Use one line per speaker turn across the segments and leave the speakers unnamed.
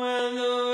When the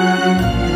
Música